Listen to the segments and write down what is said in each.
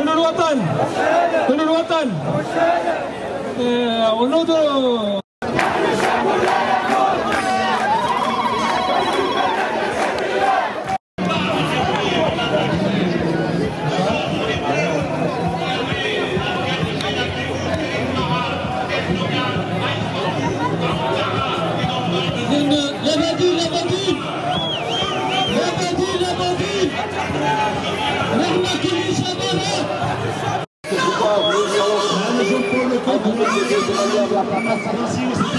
Kedua-duatan. Kedua-duatan. Eh, uno tu. Merci aussi.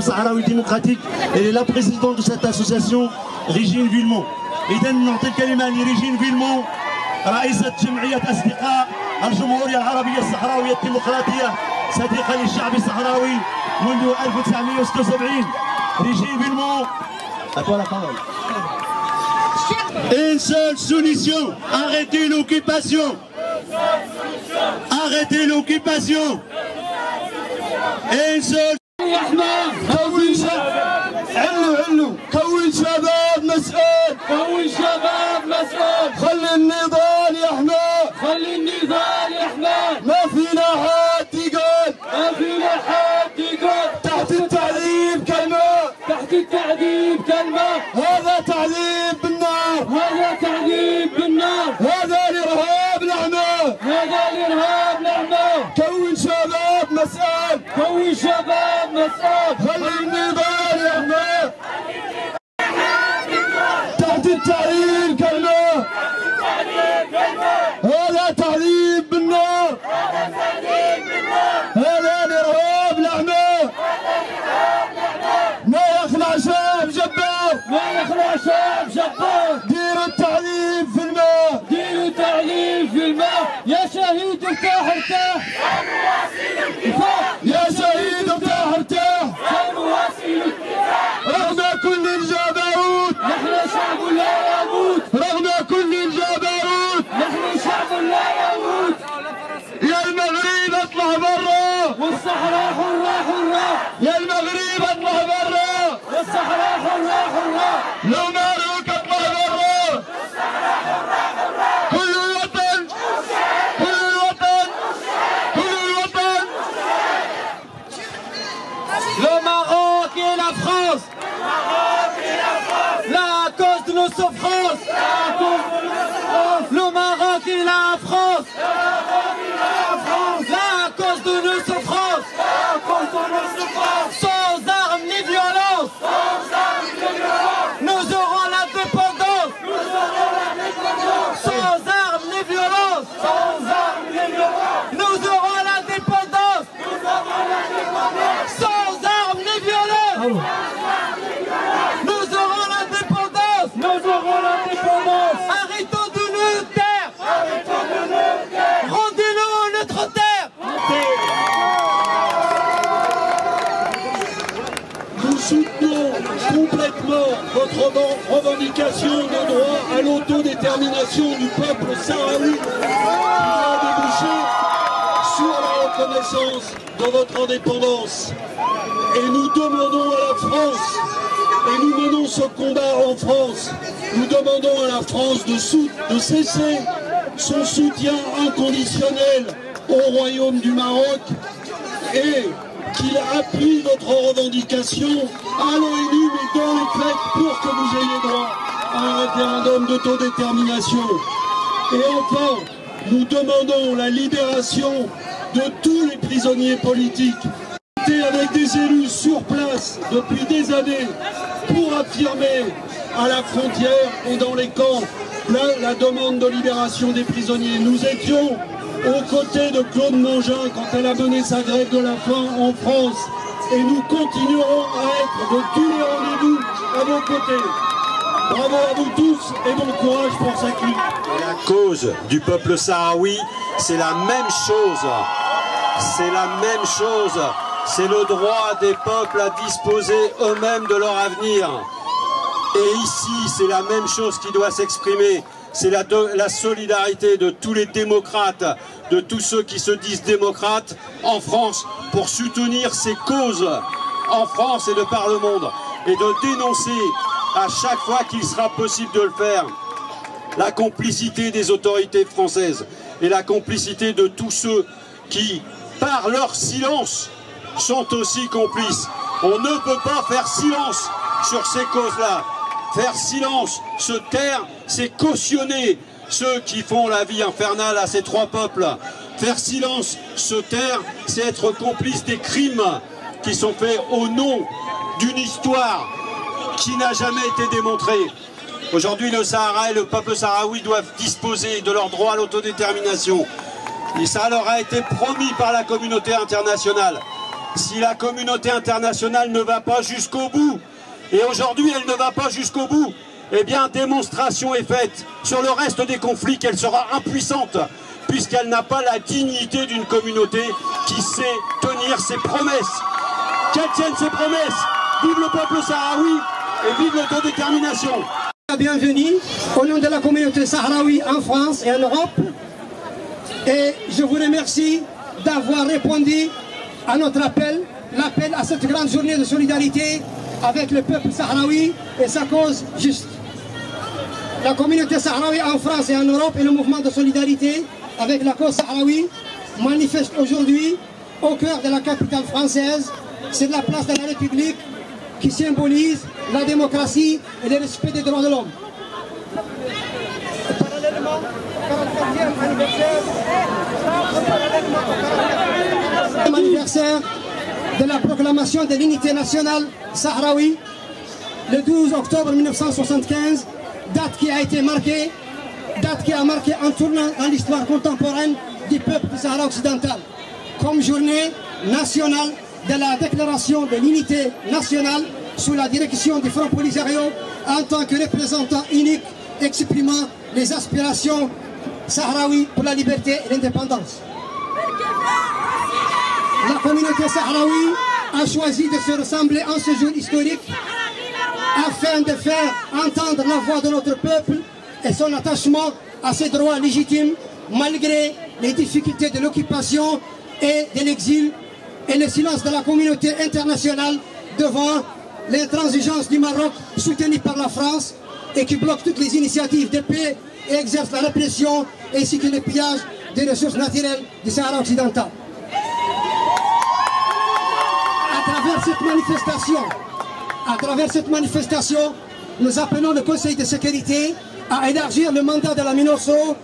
Sahraoui démocratique, elle est la présidente de cette association, Régine Villemont. إذا نعطي الكلمة لريجين فيلمون رئيسة جمعية أصدقاء الجمهورية العربية الصحراوية الديمقراطية صديقة للشعب الصحراوي منذ 1976 ريجين فيلمون À toi la parole. Une seule solution, arrêtez l'occupation. Arrêtez l'occupation. Une seule تحت التعذيب كلمة. هذا تعذيب بالنار هذا الإرهاب لعنة ما يخلع شاب جبار. ما يخلع شاب جبار. ديروا التعذيب في الماء. ديروا التعذيب في الماء. يا شهيد ارتاح ارتاح du peuple sahraoui. Qui va déboucher sur la reconnaissance de votre indépendance. Et nous demandons à la France, et nous menons ce combat en France, nous demandons à la France de, de cesser son soutien inconditionnel au Royaume du Maroc et qu'il appuie notre revendication. À l'ONU, mais dans les faits, pour que vous ayez droit un référendum d'autodétermination. Et enfin, nous demandons la libération de tous les prisonniers politiques. Avec des élus sur place depuis des années pour affirmer à la frontière et dans les camps la, la demande de libération des prisonniers. Nous étions aux côtés de Claude Mangin quand elle a mené sa grève de la faim en France. Et nous continuerons à être de tous les rendez-vous à vos côtés. Bravo à vous tous et bon courage pour Saki. la cause du peuple sahraoui c'est la même chose. C'est la même chose. C'est le droit des peuples à disposer eux-mêmes de leur avenir. Et ici, c'est la même chose qui doit s'exprimer. C'est la, la, solidarité de tous les démocrates, de tous ceux qui se disent démocrates en France pour soutenir ces causes en France et de par le monde. Et de dénoncer à chaque fois qu'il sera possible de le faire la complicité des autorités françaises et la complicité de tous ceux qui, par leur silence, sont aussi complices. On ne peut pas faire silence sur ces causes-là. Faire silence, se taire, c'est cautionner ceux qui font la vie infernale à ces trois peuples. Faire silence, se taire, c'est être complice des crimes qui sont faits au nom d'une histoire qui n'a jamais été démontrée. Aujourd'hui, le Sahara et le peuple sahraoui doivent disposer de leur droit à l'autodétermination. Et ça leur a été promis par la communauté internationale. Si la communauté internationale ne va pas jusqu'au bout, et aujourd'hui elle ne va pas jusqu'au bout, eh bien démonstration est faite sur le reste des conflits qu'elle sera impuissante, puisqu'elle n'a pas la dignité d'une communauté qui sait tenir ses promesses. Qu'elle tienne ses promesses Vive le peuple sahraoui et vive l'autodétermination Bienvenue au nom de la communauté sahraoui en France et en Europe. Et je vous remercie d'avoir répondu à notre appel, l'appel à cette grande journée de solidarité avec le peuple sahraoui et sa cause juste. La communauté sahraoui en France et en Europe et le mouvement de solidarité avec la cause sahraoui manifeste aujourd'hui au cœur de la capitale française, c'est la place de la République qui symbolise la démocratie et le respect des droits de l'homme. Parallèlement au 44e anniversaire, anniversaire de la proclamation de l'unité nationale sahraoui, le 12 octobre 1975, date qui a été marquée, date qui a marqué un tournant dans l'histoire contemporaine du peuple du Sahara occidental, comme journée nationale de la déclaration de l'unité nationale sous la direction du Front Polisario en tant que représentant unique exprimant les aspirations sahraouis pour la liberté et l'indépendance. La communauté sahraoui a choisi de se rassembler en ce jour historique afin de faire entendre la voix de notre peuple et son attachement à ses droits légitimes malgré les difficultés de l'occupation et de l'exil et le silence de la communauté internationale devant l'intransigeance du Maroc soutenue par la France et qui bloque toutes les initiatives de paix et exerce la répression ainsi que le pillage des ressources naturelles du Sahara occidental. À travers cette manifestation, à travers cette manifestation, nous appelons le Conseil de sécurité à élargir le mandat de la MINOSO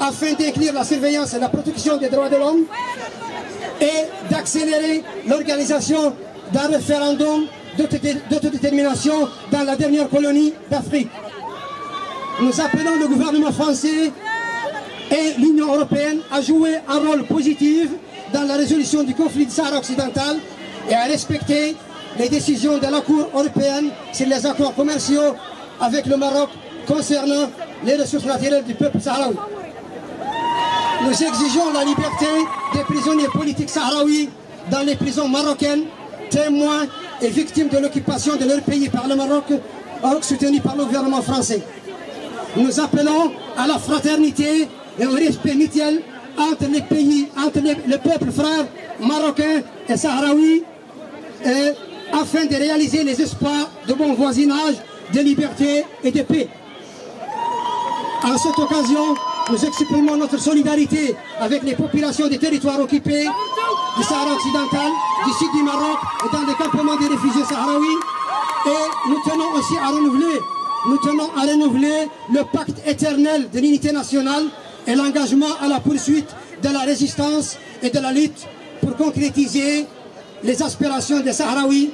afin d'inclure la surveillance et la protection des droits de l'homme et d'accélérer l'organisation d'un référendum d'autodétermination dans la dernière colonie d'Afrique. Nous appelons le gouvernement français et l'Union européenne à jouer un rôle positif dans la résolution du conflit du Sahara occidental et à respecter les décisions de la Cour européenne sur les accords commerciaux avec le Maroc concernant les ressources naturelles du peuple sahraoui. Nous exigeons la liberté des prisonniers politiques sahraouis dans les prisons marocaines, témoins et victimes de l'occupation de leur pays par le Maroc, soutenu par le gouvernement français. Nous appelons à la fraternité et au respect mutuel entre les pays, entre les, le peuple frère marocain et sahraoui, et, afin de réaliser les espoirs de bon voisinage, de liberté et de paix. En cette occasion, nous exprimons notre solidarité avec les populations des territoires occupés du Sahara occidental, du sud du Maroc et dans les campements des réfugiés sahraouis. Et nous tenons aussi à renouveler, nous tenons à renouveler le pacte éternel de l'unité nationale et l'engagement à la poursuite de la résistance et de la lutte pour concrétiser les aspirations des Sahraouis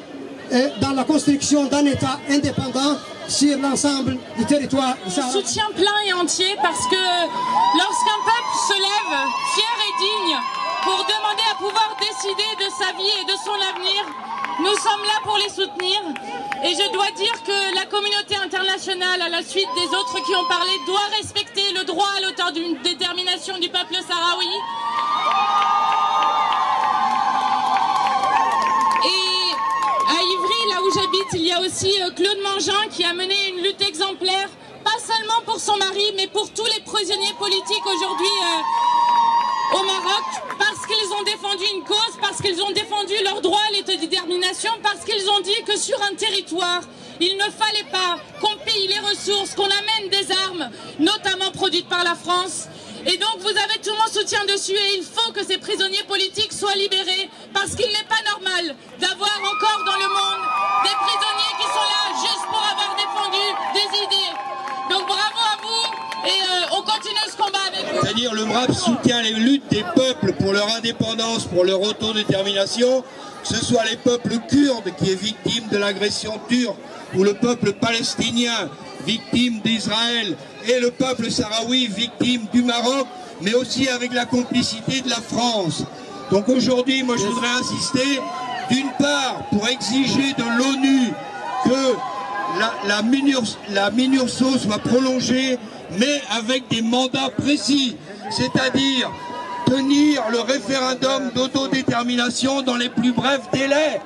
dans la construction d'un État indépendant sur l'ensemble du territoire. Soutien plein et entier parce que lorsqu'un peuple se lève fier et digne pour demander à pouvoir décider décider de sa vie et de son avenir. Nous sommes là pour les soutenir. Et je dois dire que la communauté internationale, à la suite des autres qui ont parlé, doit respecter le droit à l'autodétermination du peuple sahraoui. Là où j'habite, il y a aussi euh, Claude Mangin qui a mené une lutte exemplaire, pas seulement pour son mari, mais pour tous les prisonniers politiques aujourd'hui euh, au Maroc, parce qu'ils ont défendu une cause, parce qu'ils ont défendu leur droit à l'autodétermination, parce qu'ils ont dit que sur un territoire, il ne fallait pas qu'on pille les ressources, qu'on amène des armes, notamment produites par la France. Et donc vous avez tout mon soutien dessus et il faut que ces prisonniers politiques soient libérés parce qu'il n'est pas normal d'avoir encore dans le monde des prisonniers qui sont là juste pour avoir défendu des idées. Donc bravo à vous et euh, on continue ce combat avec vous. C'est-à-dire le MRAP soutient les luttes des peuples pour leur indépendance, pour leur autodétermination, que ce soit les peuples kurdes qui est victime de l'agression turque ou le peuple palestinien victime d'Israël et le peuple sahraoui victime du Maroc, mais aussi avec la complicité de la France. Donc aujourd'hui, moi je voudrais insister, d'une part, pour exiger de l'ONU que la, la, MINURS, la MINURSO soit prolongée, mais avec des mandats précis, c'est-à-dire tenir le référendum d'autodétermination dans les plus brefs délais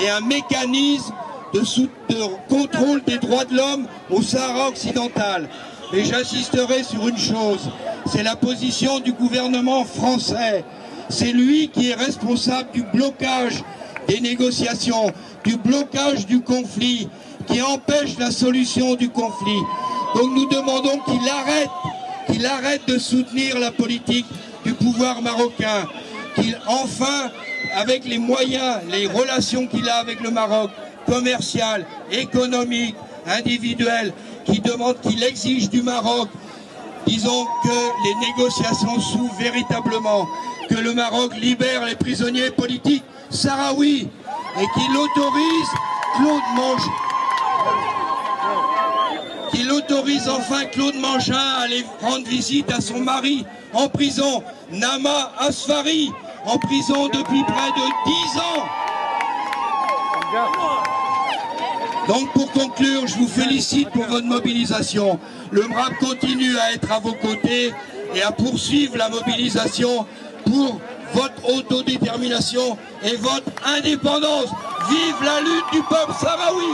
et un mécanisme de, sous, de contrôle des droits de l'homme au Sahara occidental. Mais j'insisterai sur une chose, c'est la position du gouvernement français. C'est lui qui est responsable du blocage des négociations, du blocage du conflit, qui empêche la solution du conflit. Donc nous demandons qu'il arrête, qu'il arrête de soutenir la politique du pouvoir marocain, qu'il enfin, avec les moyens, les relations qu'il a avec le Maroc, commerciales, économiques, individuelles, qui demande, qu'il exige du Maroc, disons que les négociations s'ouvrent véritablement, que le Maroc libère les prisonniers politiques sahraouis et qu'il autorise Claude Mange, qu'il autorise enfin Claude Mangin à aller rendre visite à son mari en prison, Nama Asfari, en prison depuis près de 10 ans. Donc pour conclure, je vous félicite pour votre mobilisation. Le MRAP continue à être à vos côtés et à poursuivre la mobilisation pour votre autodétermination et votre indépendance. Vive la lutte du peuple sahraoui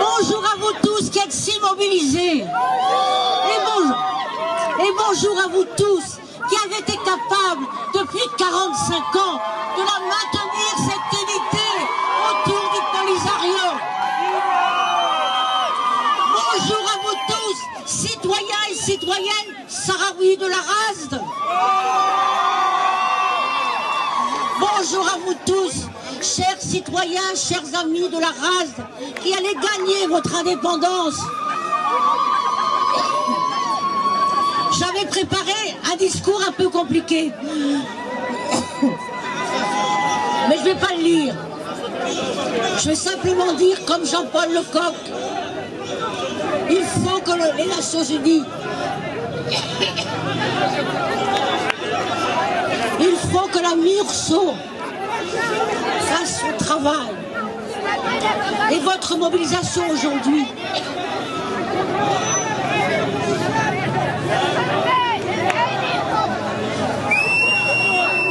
Bonjour à vous tous qui êtes si mobilisés. Et bonjour, à vous tous qui avez été capables depuis 45 ans de la maintenir citoyennes sahraouis de la RASD. Bonjour à vous tous, chers citoyens, chers amis de la RASD, qui allez gagner votre indépendance. J'avais préparé un discours un peu compliqué. Mais je ne vais pas le lire. Je vais simplement dire, comme Jean-Paul Lecoq, il faut que le- les Nations Unies, il faut que la MIRSO fasse son travail. Et votre mobilisation aujourd'hui,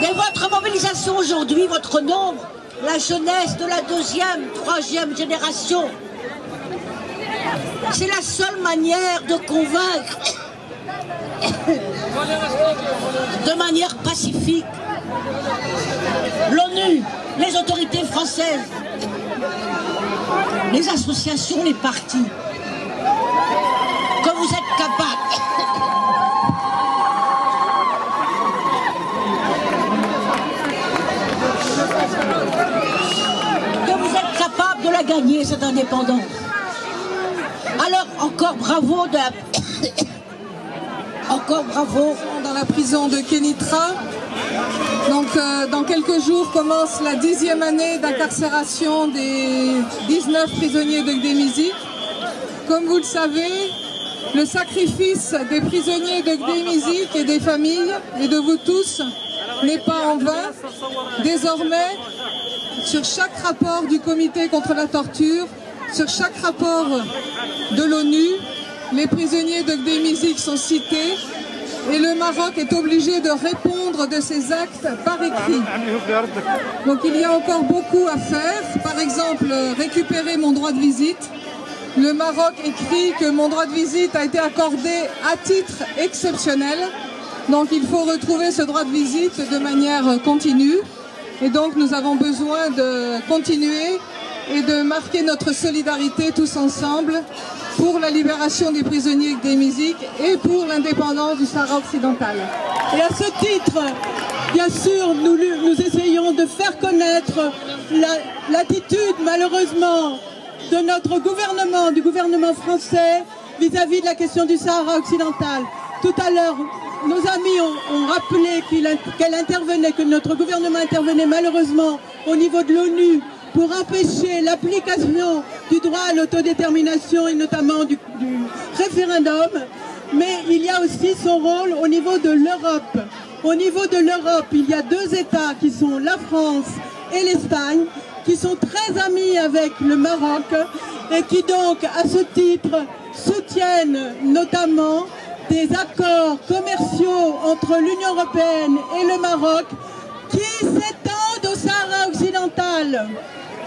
Et votre mobilisation aujourd'hui, votre nombre, la jeunesse de la deuxième, troisième génération, c'est la seule manière de convaincre. De manière pacifique. l'ONU, les autorités françaises, les associations, les partis, que vous êtes capables. Que vous êtes de la gagner, cette indépendance. Encore bravo. dans la prison de Kenitra. Donc, euh, dans quelques jours commence la dixième année d'incarcération des 19 prisonniers de Gdémizi. Comme vous le savez, le sacrifice des prisonniers de Gdémizi et des familles et de vous tous n'est pas en vain. Désormais, sur chaque rapport du comité contre la torture, sur chaque rapport de l'ONU, les prisonniers de Gdemizig sont cités et le Maroc est obligé de répondre de ces actes par écrit. Donc il y a encore beaucoup à faire. Par exemple, récupérer mon droit de visite. Le Maroc écrit que mon droit de visite a été accordé à titre exceptionnel. Donc il faut retrouver ce droit de visite de manière continue. Et donc nous avons besoin de continuer et de marquer notre solidarité tous ensemble pour la libération des prisonniers des musiques et pour l'indépendance du Sahara occidental. Et à ce titre, bien sûr, nous, nous essayons de faire connaître l'attitude, malheureusement, de notre gouvernement, du gouvernement français, vis-à-vis de la question du Sahara occidental. Tout à l'heure, nos amis ont, rappelé qu'elle intervenait, que notre gouvernement intervenait malheureusement au niveau de l'ONU pour empêcher l'application du droit à l'autodétermination et notamment du, référendum, mais il y a aussi son rôle au niveau de l'Europe. Au niveau de l'Europe, il y a deux États qui sont la France et l'Espagne, qui sont très amis avec le Maroc et qui donc, à ce titre, soutiennent notamment des accords commerciaux entre l'Union européenne et le Maroc qui s'étendent au Sahara occidental.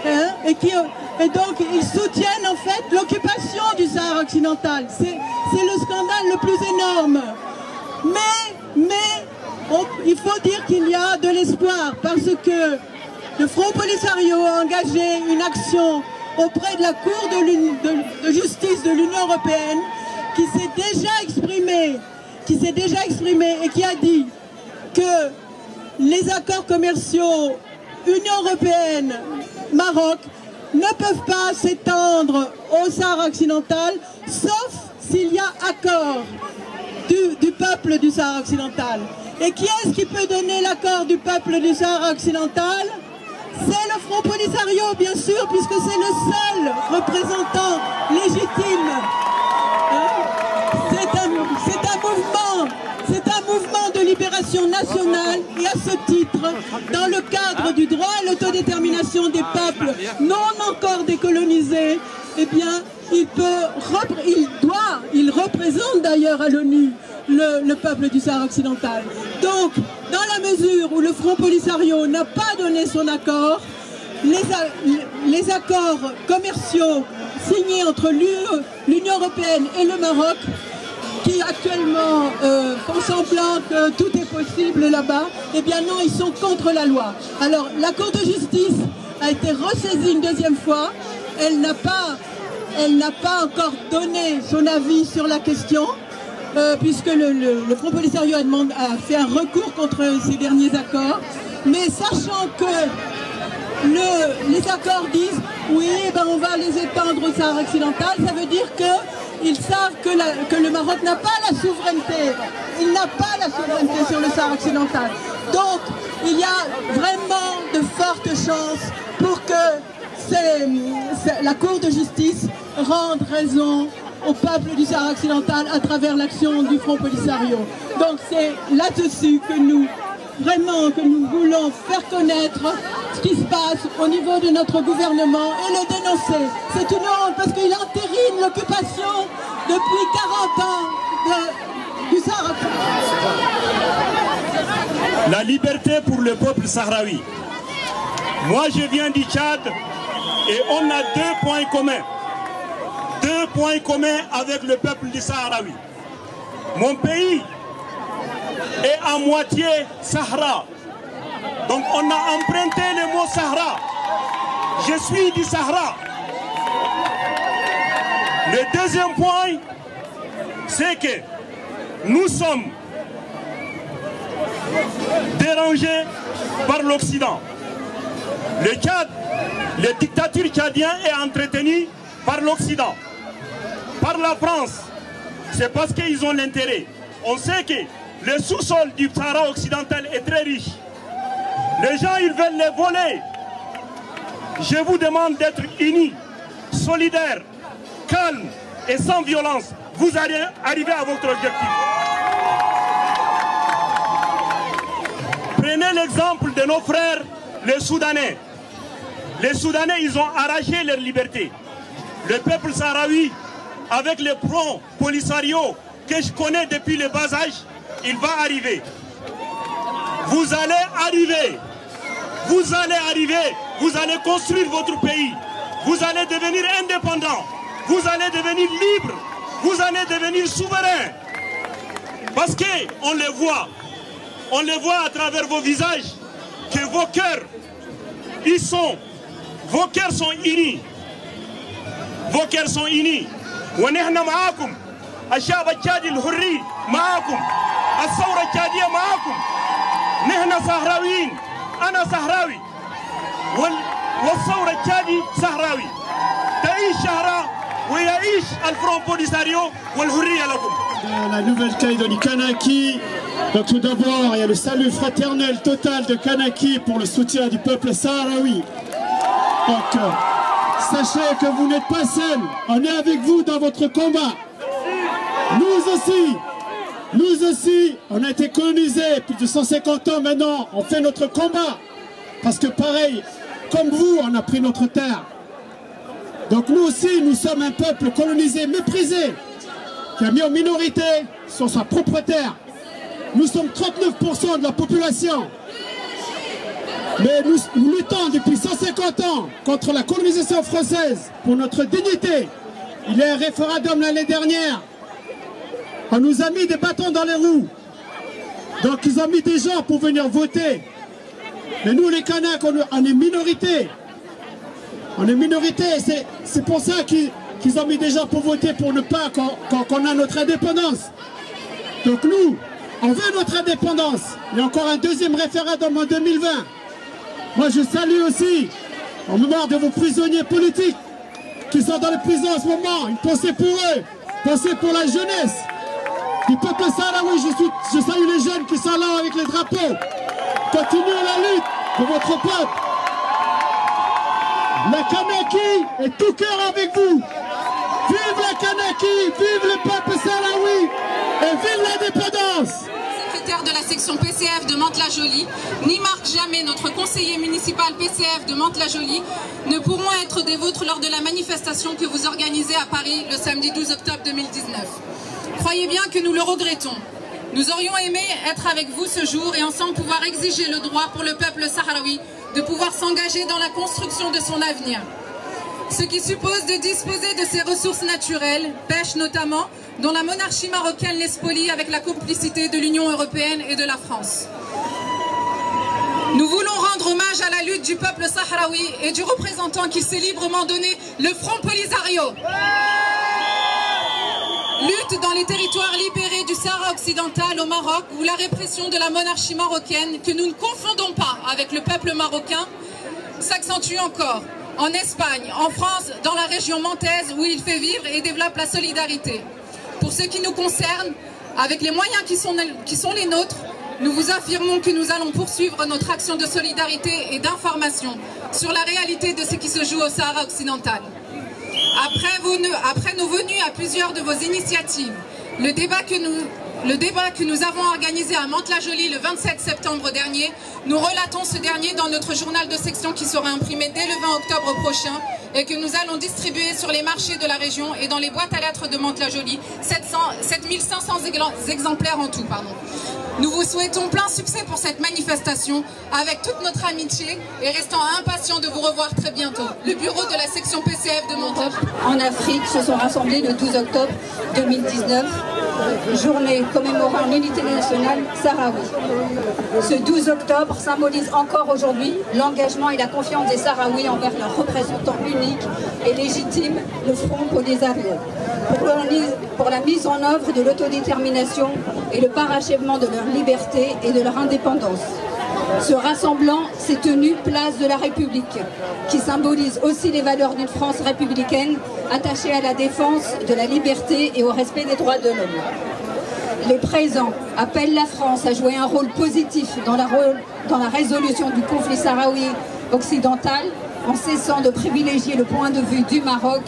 Hein, et, qui, et donc ils soutiennent en fait l'occupation du Sahara occidental. C'est le scandale le plus énorme. Mais, mais il faut dire qu'il y a de l'espoir parce que le Front Polisario a engagé une action auprès de la Cour de, justice de l'Union européenne qui s'est déjà qui s'est déjà exprimé et qui a dit que les accords commerciaux Union européenne, Maroc ne peuvent pas s'étendre au Sahara occidental, sauf s'il y a accord du, peuple du Sahara occidental. Et qui est-ce qui peut donner l'accord du peuple du Sahara occidental? C'est le Front Polisario, bien sûr, puisque c'est le seul représentant légitime. Mouvement de libération nationale et à ce titre, dans le cadre du droit à l'autodétermination des peuples non encore décolonisés, eh bien, il peut, il doit, il représente d'ailleurs à l'ONU le, peuple du Sahara occidental. Donc, dans la mesure où le Front Polisario n'a pas donné son accord, les, les accords commerciaux signés entre l'Union européenne et le Maroc qui actuellement euh, font semblant que tout est possible là-bas, eh bien non, ils sont contre la loi. Alors la Cour de justice a été ressaisie une deuxième fois. Elle n'a pas, elle n'a pas encore donné son avis sur la question, euh, puisque le, Front Polisario a, a fait un recours contre ces derniers accords. Mais sachant que le, les accords disent oui, ben on va les étendre au Sahara occidental, ça veut dire que ils savent que, le Maroc n'a pas la souveraineté. Il n'a pas la souveraineté sur le Sahara occidental. Donc, il y a vraiment de fortes chances pour que la Cour de justice rende raison au peuple du Sahara occidental à travers l'action du Front Polisario. Donc c'est là-dessus que nous vraiment que nous voulons faire connaître ce qui se passe au niveau de notre gouvernement et le dénoncer. C'est une honte parce qu'il entérine l'occupation depuis 40 ans du Sahara. La liberté pour le peuple sahraoui. Moi je viens du Tchad et on a deux points communs. Deux points communs avec le peuple du Sahraoui. Mon pays et à moitié Sahara. Donc on a emprunté le mot Sahara. Je suis du Sahara. Le deuxième point, c'est que nous sommes dérangés par l'Occident. Le Tchad, la dictature tchadienne est entretenue par l'Occident, par la France. C'est parce qu'ils ont l'intérêt. On sait que le sous-sol du Sahara occidental est très riche. Les gens, ils veulent les voler. Je vous demande d'être unis, solidaires, calmes et sans violence. Vous allez arriver à votre objectif. Prenez l'exemple de nos frères, les Soudanais. Les Soudanais, ils ont arraché leur liberté. Le peuple sahraoui, avec le front polisario que je connais depuis le bas âge, il va arriver. Vous allez arriver. Vous allez arriver. Vous allez construire votre pays. Vous allez devenir indépendant. Vous allez devenir libre. Vous allez devenir souverain. Parce qu'on le voit. On le voit à travers vos visages que vos cœurs, ils sont, vos cœurs sont unis. Vos cœurs sont unis. ونحن معاكم الشعب التشادي الحري معاكم الثورة التشادية معاكم نحن صهراويين أنا صهراوي وال... والثورة التشادي صهراوي تعيش شهراء ويعيش الفرون بوليساريو والحرية لكم la Nouvelle-Calédonie, Kanaki. Donc tout d'abord, il y a le salut fraternel total de Kanaki pour le soutien du peuple sahraoui. Donc, euh, sachez que vous n'êtes pas seuls, on est avec vous dans votre combat. Nous aussi, nous aussi, on a été colonisés plus de 150 ans maintenant, on fait notre combat. Parce que pareil, comme vous, on a pris notre terre. Donc nous aussi, nous sommes un peuple colonisé, méprisé qui a mis en minorité sur sa propre terre. Nous sommes 39% de la population. Mais nous, nous, luttons depuis 150 ans contre la colonisation française pour notre dignité. Il y a un référendum l'année dernière. On nous a mis des bâtons dans les roues. Donc ils ont mis des gens pour venir voter. Mais nous les Kanaks, on, est minorité. On est minorité. C'est pour ça qu'ils ont mis des gens pour voter pour ne pas qu'on qu a notre indépendance. Donc nous, on veut notre indépendance. Il y a encore un deuxième référendum en 2020. Moi je salue aussi, en mémoire de vos prisonniers politiques qui sont dans les prisons en ce moment, une pensée pour eux, pensée pour la jeunesse. Du peuple sahraoui, je, salue les jeunes qui sont là avec les drapeaux. Continuez la lutte de votre peuple. La Kanaki est tout cœur avec vous. Vive la Kanaki, vive le peuple sahraoui et vive l'indépendance de la section PCF de Mantes-la-Jolie, ni Marc Jamais, notre conseiller municipal PCF de Mantes-la-Jolie, ne pourront être des vôtres lors de la manifestation que vous organisez à Paris le samedi 12 octobre 2019. Croyez bien que nous le regrettons. Nous aurions aimé être avec vous ce jour et ensemble pouvoir exiger le droit pour le peuple sahraoui de pouvoir s'engager dans la construction de son avenir ce qui suppose de disposer de ses ressources naturelles, pêche notamment, dont la monarchie marocaine les spolie avec la complicité de l'Union européenne et de la France. Nous voulons rendre hommage à la lutte du peuple sahraoui et du représentant qui s'est librement donné, le Front Polisario. Lutte dans les territoires libérés du Sahara occidental au Maroc où la répression de la monarchie marocaine, que nous ne confondons pas avec le peuple marocain, s'accentue encore en Espagne, en France, dans la région mantaise où il fait vivre et développe la solidarité. Pour ce qui nous concerne, avec les moyens qui sont, les nôtres, nous vous affirmons que nous allons poursuivre notre action de solidarité et d'information sur la réalité de ce qui se joue au Sahara occidental. Après, après nos venues à plusieurs de vos initiatives, le débat que nous, le débat que nous avons organisé à Mantes-la-Jolie le 27 septembre dernier, nous relatons ce dernier dans notre journal de section qui sera imprimé dès le 20 octobre prochain et que nous allons distribuer sur les marchés de la région et dans les boîtes à lettres de Mantes-la-Jolie, 7500 exemplaires en tout. Nous vous souhaitons plein succès pour cette manifestation avec toute notre amitié et restant impatients de vous revoir très bientôt. Le bureau de la section PCF de Montauk en Afrique se sont rassemblés le 12 octobre 2019, journée commémorant l'unité nationale sahraoui. Ce 12 octobre symbolise encore aujourd'hui l'engagement et la confiance des Sahraouis envers leurs représentants uniques et légitimes, le Front Polisario, pour, pour la mise en œuvre de l'autodétermination et le parachèvement de leur liberté et de leur indépendance. Ce rassemblant s'est tenu place de la République, qui symbolise aussi les valeurs d'une France républicaine attachée à la défense de la liberté et au respect des droits de l'homme. Les présents appellent la France à jouer un rôle positif dans la, dans la résolution du conflit sahraoui occidental en cessant de privilégier le point de vue du Maroc,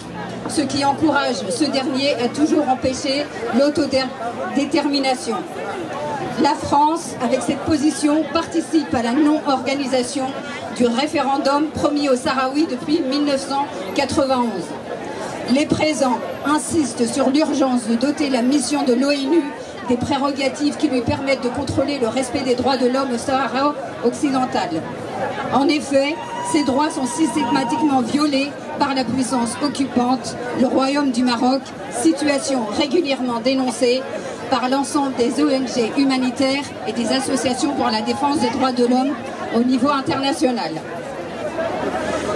ce qui encourage ce dernier à toujours empêcher l'autodétermination. La France, avec cette position, participe à la non-organisation du référendum promis aux Sahraouis depuis 1991. Les présents insistent sur l'urgence de doter la mission de l'ONU des prérogatives qui lui permettent de contrôler le respect des droits de l'homme au Sahara occidental. En effet, ces droits sont systématiquement violés par la puissance occupante, le Royaume du Maroc, situation régulièrement dénoncée par l'ensemble des ONG humanitaires et des associations pour la défense des droits de l'homme au niveau international.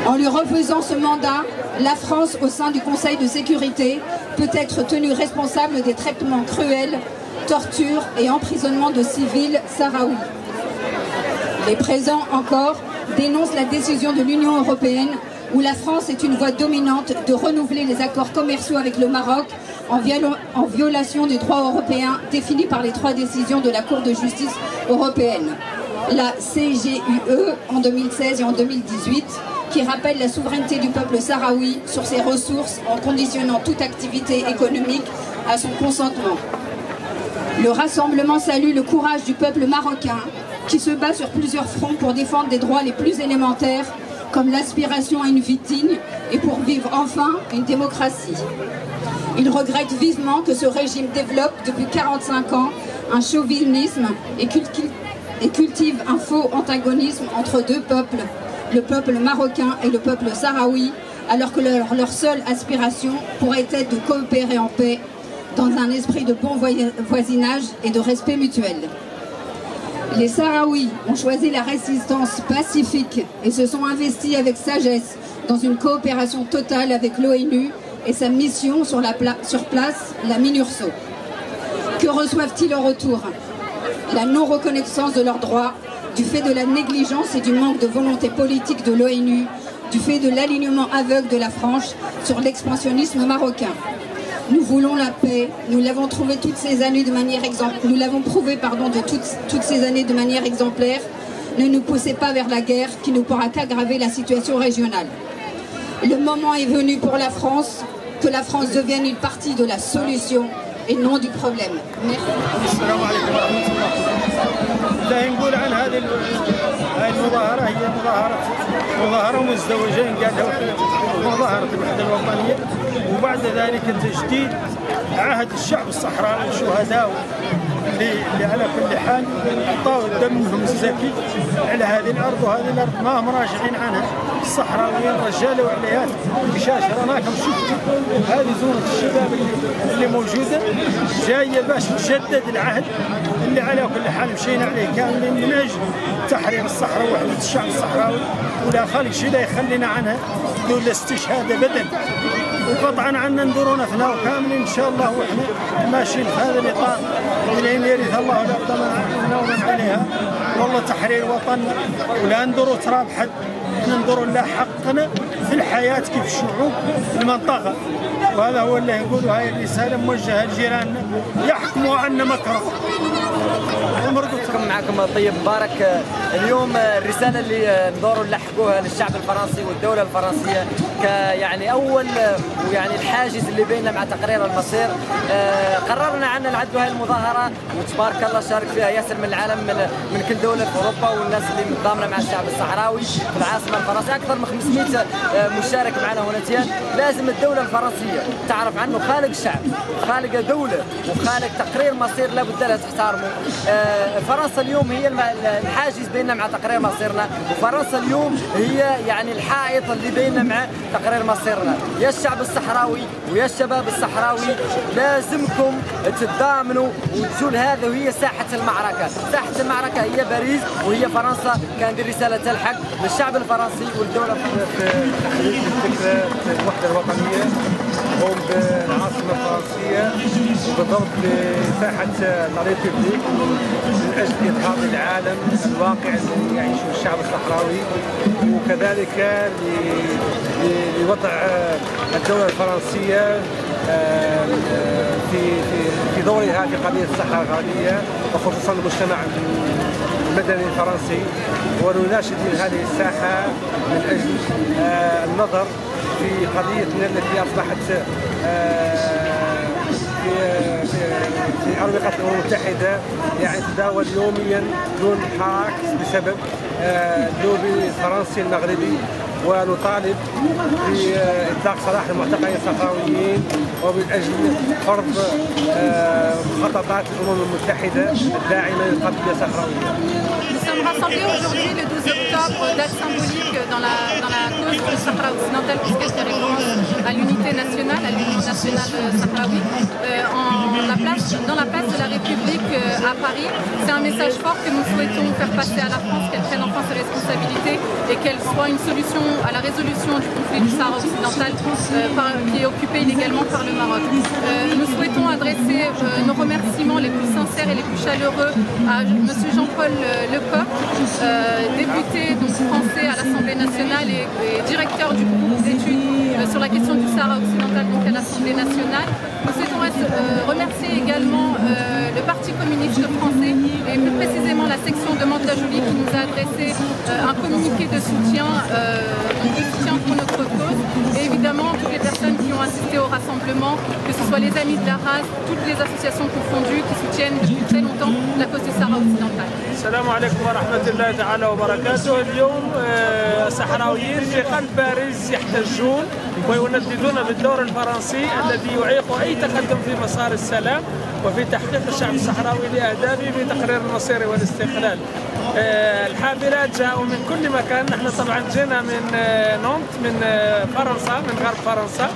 En lui refaisant ce mandat, la France, au sein du Conseil de sécurité, peut être tenue responsable des traitements cruels, tortures et emprisonnements de civils sahraouis. Les présents encore dénoncent la décision de l'Union européenne où la France est une voie dominante de renouveler les accords commerciaux avec le Maroc en, violation des droits européens définis par les trois décisions de la Cour de justice européenne. La CGUE en 2016 et en 2018 qui rappelle la souveraineté du peuple sahraoui sur ses ressources en conditionnant toute activité économique à son consentement. Le rassemblement salue le courage du peuple marocain qui se bat sur plusieurs fronts pour défendre des droits les plus élémentaires comme l'aspiration à une vie digne et pour vivre enfin une démocratie. Il regrette vivement que ce régime développe depuis 45 ans un chauvinisme et, cultive un faux antagonisme entre deux peuples, le peuple marocain et le peuple sahraoui, alors que leur, leur seule aspiration pourrait être de coopérer en paix dans un esprit de bon voisinage et de respect mutuel. Les Sahraouis ont choisi la résistance pacifique et se sont investis avec sagesse dans une coopération totale avec l'ONU et sa mission sur, la sur place, la MINURSO. Que reçoivent-ils en retour? La non-reconnaissance de leurs droits, du fait de la négligence et du manque de volonté politique de l'ONU, du fait de l'alignement aveugle de la France sur l'expansionnisme marocain. Nous voulons la paix. Nous l'avons trouvé toutes ces années de manière exemplaire. Nous l'avons prouvé, toutes, toutes ces années de manière exemplaire. Ne nous poussez pas vers la guerre qui ne pourra qu'aggraver la situation régionale. Le moment est venu pour la France que la France devienne une partie de la solution et non du problème. Merci. نقول عن هذه هذه المظاهرة هي مظاهرة مظاهرة مزدوجة قالها مظاهرة الوحدة الوطنية وبعد ذلك تجديد عهد الشعب الصحراوي الشهداء اللي, على كل حال عطاوا دمهم الزكي على هذه الأرض وهذه الأرض ما هم راجعين عنها. الصحراويين رجاله وعليات بشاشه راناكم شفتوا هذه زونة الشباب اللي, اللي موجودة. جاية باش تجدد العهد اللي على كل حال مشينا عليه. كاملين من أجل تحرير الصحراء ووحدة الشعب الصحراوي. ولا خالق شيء لا يخلينا عنها. دون الاستشهاد ابدا. وقطعا عنا ندورون فينا كاملين إن شاء الله وإحنا ماشيين في هذا الاطار الين يرث الله الأرض من ومن عليها. والله تحرير وطننا ولا ندوروا تراب حد إحنا ندوروا لا حقنا في الحياة كيف الشعوب المنطقة. وهذا هو اللي يقول هاي الرسالة موجهة لجيراننا يحكموا عنا مكره معكم طيب مبارك اليوم الرسالة اللي ندوروا نلحقوها للشعب الفرنسي والدولة الفرنسية ك يعني أول ويعني الحاجز اللي بيننا مع تقرير المصير. قررنا عنا نعدوا هاي المظاهرة. وتبارك الله شارك فيها ياسر من العالم من, من كل دولة في أوروبا والناس اللي متضامنه مع الشعب الصحراوي في العاصمة الفرنسية. أكثر من 500 مشارك معنا هنا لازم الدولة الفرنسية تعرف عنه خالق شعب خالق دولة وخالق تقرير مصير لابد لها تحترمه فرنسا اليوم هي الحاجز بيننا مع تقرير مصيرنا. وفرنسا اليوم هي يعني الحائط اللي بيننا مع تقرير مصيرنا. يا الشعب الصحراوي ويا الشباب الصحراوي لازمكم تتضامنوا وتزول هذا وهي ساحة المعركة، ساحة المعركة هي باريس وهي فرنسا. كندير رسالة تلحق للشعب الفرنسي والدولة في الوحدة الوطنية. قوم بالعاصمة الفرنسية وبضبط لساحة طريق بيبليك من أجل اظهار العالم الواقع اللي يعيشه الشعب الصحراوي. وكذلك لوضع الدولة الفرنسية في في في دورها في قضية الصحة الغربية وخصوصا المجتمع المدني الفرنسي. ونناشد من هذه الساحة من أجل النظر في قضيتنا التي أصبحت في أروقة الأمم المتحدة يعني تداول يوميا دون حراك بسبب آه، اللوبي الفرنسي المغربي. ونطالب بإطلاق سراح المعتقلين الصحراويين ومن أجل فرض آه، مخططات الأمم المتحدة الداعمة للقضية الصحراوية. Nous sommes rassemblés aujourd'hui le 12 octobre, date symbolique dans la, dans la cause du Sahara occidental puisqu'elle référence à l'unité nationale, à l'union nationale sahraoui, euh, en dans la place de la République euh, à Paris. C'est un message fort que nous souhaitons faire passer à la France, qu'elle prenne enfin ses responsabilités et qu'elle soit une solution à la résolution du conflit du Sahara occidental euh, qui est occupé illégalement par le Maroc. Euh, nous souhaitons adresser euh, nos remerciements les plus sincères et les plus chaleureux à M. Jean-Paul euh, Lecoq, euh, député français à l'Assemblée nationale et, directeur du groupe d'études euh, sur la question du Sahara occidental donc à l'Assemblée nationale. Nous souhaitons euh, remercier également euh, le Parti communiste français et plus précisément la section de Mantes-la-Jolie qui nous a adressé un communiqué de soutien, de soutien pour notre assisté au rassemblement, que ce soit les amis de la race, toutes les associations confondues qui soutiennent depuis très longtemps la cause du Sahara occidental. السلام عليكم ورحمة الله تعالى وبركاته اليوم آه، الصحراويين في قلب باريس يحتجون وينددون بالدور الفرنسي الذي يعيق أي تقدم في مسار السلام وفي تحقيق الشعب الصحراوي لأهدافه في تقرير المصير والاستقلال آه، الحافلات جاءوا من كل مكان. نحن طبعا جينا من آه، نونت من آه، فرنسا من غرب فرنسا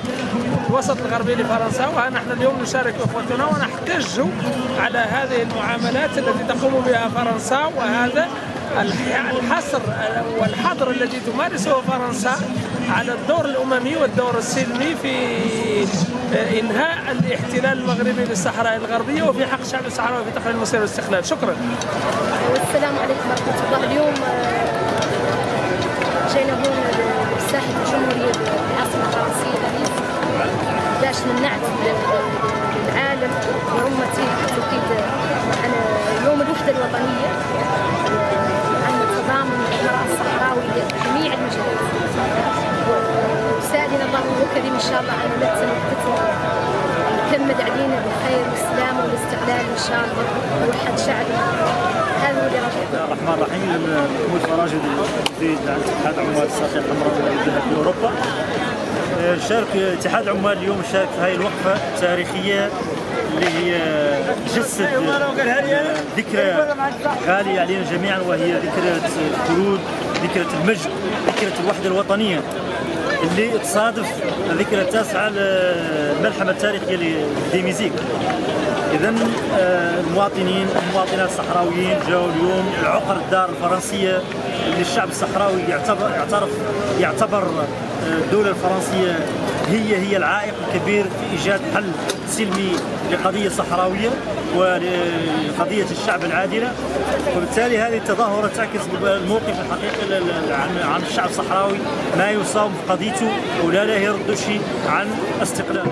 الوسط الغربي لفرنسا. ونحن اليوم نشارك أخوتنا ونحتج على هذه المعاملات التي تقوم بها فرنسا. وهذا الح- الحصر والحظر الذي تمارسه فرنسا على الدور الأممي والدور السلمي في إنهاء الاحتلال المغربي للصحراء الغربية وفي حق الشعب الصحراوي في تقرير المصير والاستقلال. شكرا. بسم الله. الرحمن الرحيم محمود فراجد الجديد عن اتحاد عمال الساقية الحمراء في أوروبا. شارك اتحاد عمال اليوم شارك في هذه الوقفة التاريخية اللي هي جسد ذكرى غالية علينا جميعا وهي ذكرى الخلود ذكرى المجد ذكرى الوحدة الوطنية. اللي تصادف الذكرى التاسعة للملحمة التاريخية لديميزيك. اذا المواطنين المواطنات الصحراويين جاوا اليوم لعقر الدار الفرنسية اللي الشعب الصحراوي يعتبر يعترف يعتبر آه، الدولة الفرنسية هي هي العائق الكبير في إيجاد حل سلمي لقضية صحراوية ولقضية الشعب العادلة. وبالتالي هذه التظاهرة تعكس الموقف الحقيقي عن الشعب الصحراوي ما يصاب بقضيته ولا لا يرد شيء عن استقلاله.